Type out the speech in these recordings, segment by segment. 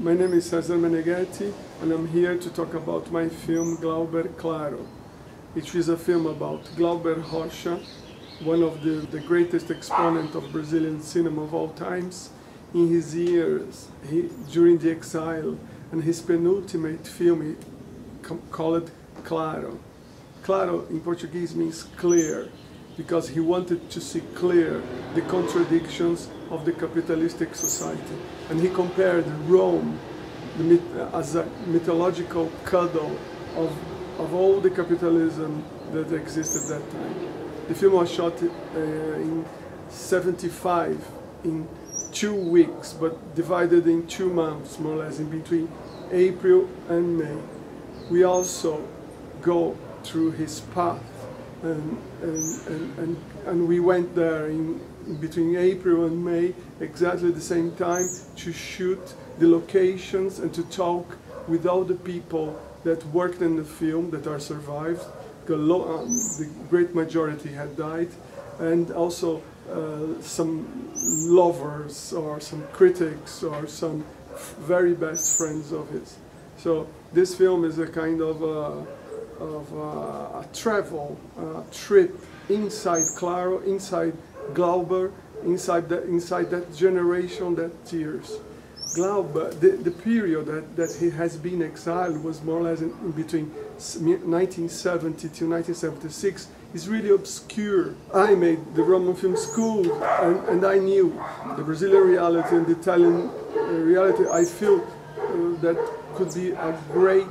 My name is Cesar Meneghetti, and I'm here to talk about my film Glauber Claro, which is a film about Glauber Rocha, one of the, the greatest exponent of Brazilian cinema of all times, in his years he, during the exile, and his penultimate film called Claro. Claro in Portuguese means clear, because he wanted to see clear the contradictions of the capitalistic society. And he compared Rome as a mythological cuddle of, of all the capitalism that existed at that time. The film was shot uh, in 75 in two weeks, but divided in two months, more or less, in between April and May. We also go through his path, and, and, and, and, we went there in, between April and May, exactly the same time, to shoot the locations and to talk with all the people that worked in the film that are survived. The, um, the great majority had died, and also uh, some lovers or some critics or some very best friends of his. So this film is a kind of a, of a, a travel a trip inside Claro, inside Glauber, inside that, inside that generation that tears. Glauber, the, the period that, that he has been exiled was more or less in, in between 1970 to 1976 is really obscure. I made the Roman Film School and, and I knew the Brazilian reality and the Italian uh, reality. I feel uh, that could be a great,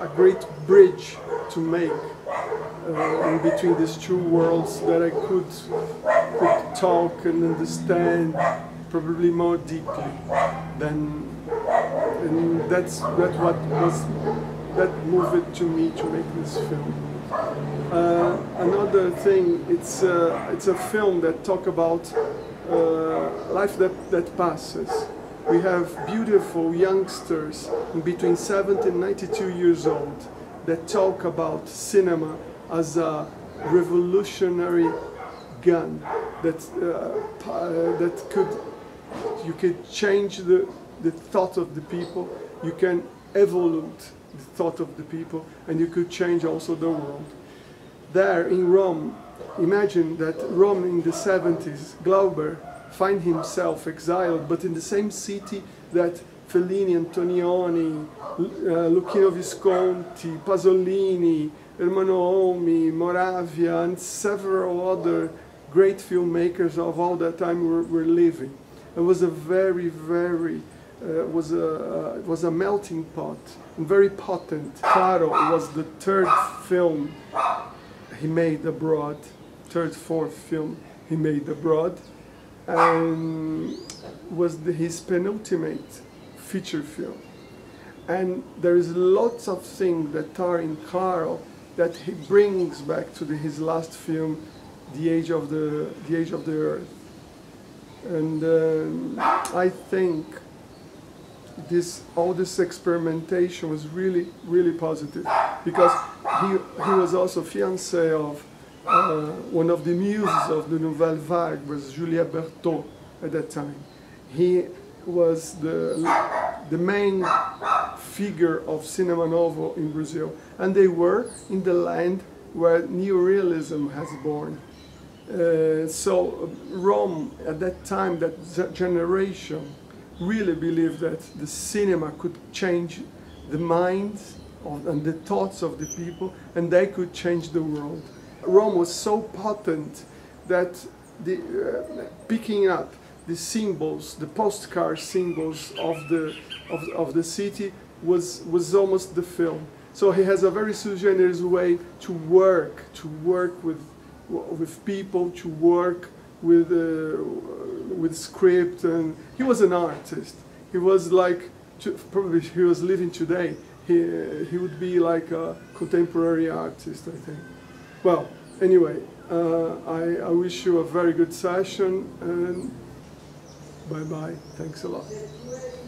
a great bridge to make uh, in between these two worlds that I could, could talk and understand probably more deeply than and that's that what was that moved to me to make this film. Uh, another thing, it's uh, it's a film that talk about uh, life that, that passes. We have beautiful youngsters between 70 and 92 years old that talk about cinema as a revolutionary gun that uh, that could you could change the the thought of the people. You can evolve the thought of the people, and you could change also the world. There in Rome, imagine that Rome in the 70s, Glauber find himself exiled, but in the same city that Fellini, Antonioni, uh, Luchino Visconti, Pasolini, Ermanno Olmi, Moravia, and several other great filmmakers of all that time were, were living. It was a very, very uh, was a uh, was a melting pot and very potent. Claro was the third film he made abroad, third, fourth film he made abroad, and was the, his penultimate feature film. And there is lots of things that are in Claro that he brings back to the, his last film, The Age of the, the Age of the Earth. And um, I think this all this experimentation was really really positive because he he was also fiancé of uh, one of the muses of the Nouvelle Vague was Juliet Berto at that time. He was the the main figure of cinema novo in Brazil, and they were in the land where neorealism has born. Uh, so Rome at that time, that generation, really believed that the cinema could change the minds of, and the thoughts of the people and they could change the world. Rome was so potent that the, uh, picking up the symbols, the postcard symbols of the, of, of the city was, was almost the film. So he has a very sui generis way to work, to work with, with people, to work with uh, with script, and he was an artist. He was like probably he was living today. He he would be like a contemporary artist, I think. Well, anyway, uh, I I wish you a very good session and bye bye. Thanks a lot.